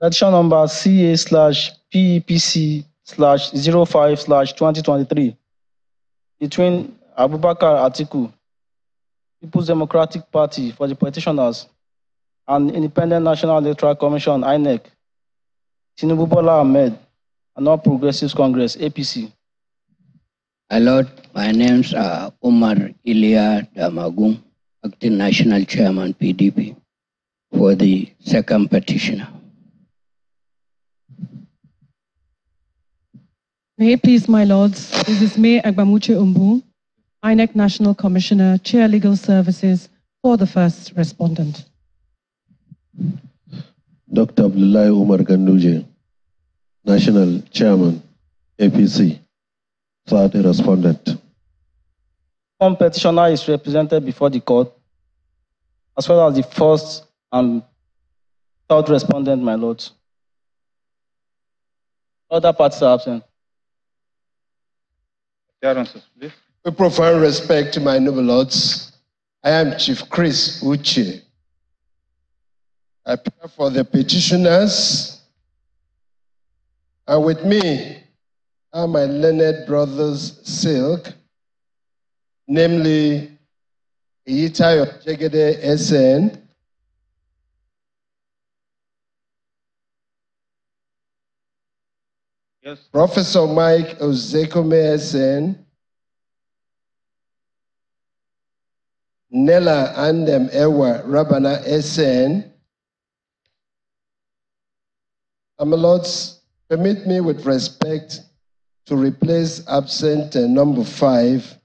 Petition number CA slash PEPC slash 05 slash 2023 between Abubakar Atiku, People's Democratic Party for the petitioners, and Independent National Electoral Commission, INEC, Tinubu Bola Ahmed, and All Progressives Congress, APC. Lord, my names are Umar Iliya Damagum, Acting National Chairman, PDP, for the second petitioner. May it please my lords, this is May Agbamuche Umbu, INEC National Commissioner, Chair Legal Services, for the first respondent. Dr. Abdullahi Umar Ganduje, National Chairman, APC, third respondent. One petitioner is represented before the court, as well as the first and third respondent, my lords. Other parties are absent. With profound respect to my noble lords, I am Chief Chris Uche. I appear for the petitioners, and with me are my learned brothers Silk, namely Eyitayo Jegede SN, Yes. Professor Mike Ozekome SN, Nella Andem Ewa Rabana SN. And my lords, permit me with respect to replace absent uh, number five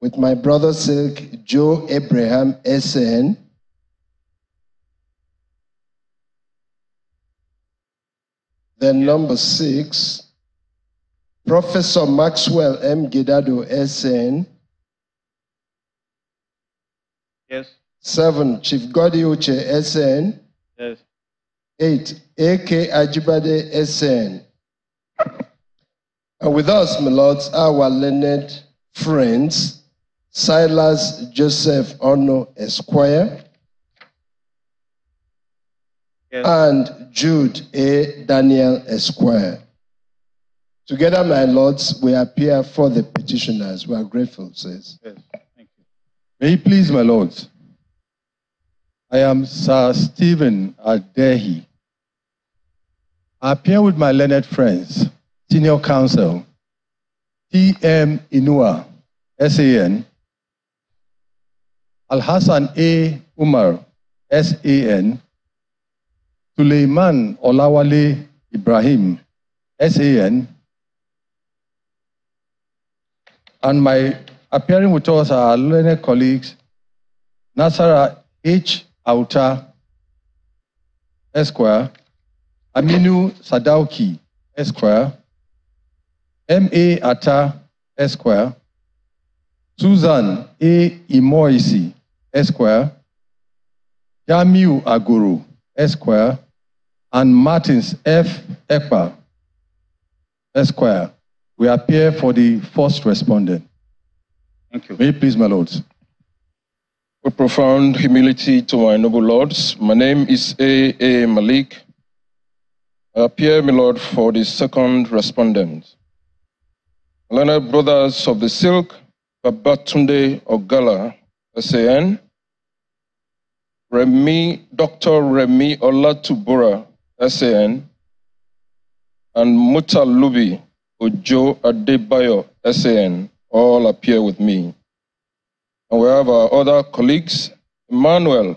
with my brother Silk Joe Abraham SN. Then number six, Professor Maxwell M. Gidado SN. Yes. Seven, Chief Goddy Uche SN. Yes. Eight, AK Ajibade SN. And with us, my lords, our learned friends, Silas Joseph Ono Esquire Yes. and Jude A. Daniel Esquire. Together, my lords, we appear for the petitioners. We are grateful, says. yes. Thank you. May it please my lords. I am Sir Stephen Adehi. I appear with my learned friends, senior counsel, T.M. Inua, SAN, Al Hassan A. Umar, SAN, Suleiman Olawale Ibrahim, SAN, and my appearing with us are learned colleagues, Nasara H. Auta, Esquire, Aminu Sadauki, Esquire, M.A. Atta, Esquire, Susan A. Imoisi, Esquire, Jamiu Aguru, Esquire, and Martins F. Ekpa, Esquire. We appear for the first respondent. Thank you. May it please my lords. With profound humility to my noble lords, my name is A. A. Malik. I appear, my lord, for the second respondent. Learned Brothers of the Silk, Babatunde Ogala, SAN, Remy, Dr. Remy Olatubora, SAN, and Mutalubi Ojo Adebayo, SAN, all appear with me. And we have our other colleagues, Emmanuel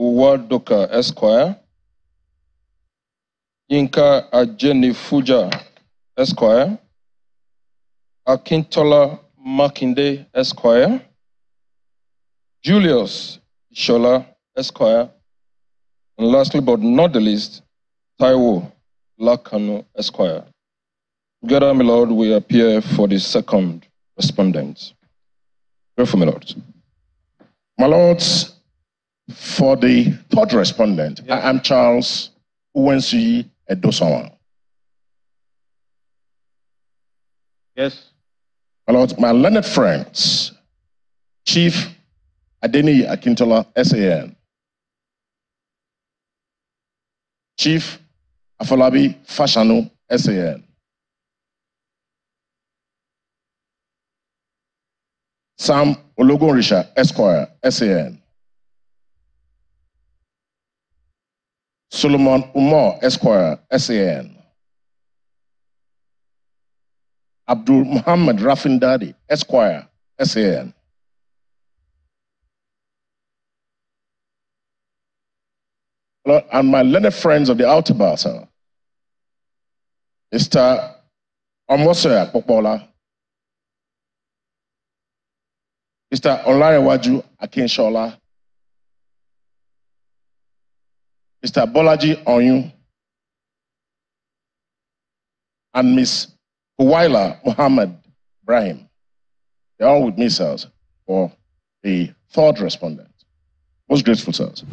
Uwadoka Esquire, Yinka Ajeni Fuja Esquire, Akintola Makinde Esquire, Julius Shola Esquire, and lastly but not the least, Taiwo Lakano Esquire. Together, my lord, we appear for the second respondent. Pray for me, Lord. My lords, for the third respondent, I am Charles Uwensi Edosomwan. Yes. My lords, my learned friends, Chief Adeni Akintola, SAN, Chief Afolabi Fashanu, SAN. Sam Ologunorisa, Esquire, SAN. Solomon Umar, Esquire, SAN. Abdul Muhammad Rafindadi, Esquire, SAN. And my learned friends of the Outer Basa, Mr. Omosoya Popola, Mr. Olarewaju Akinshola, Mr. Bolaji Onyu, and Miss Huwaila Muhammad Ibrahim. They're all with me, sirs, for the third respondent. Most grateful, sirs.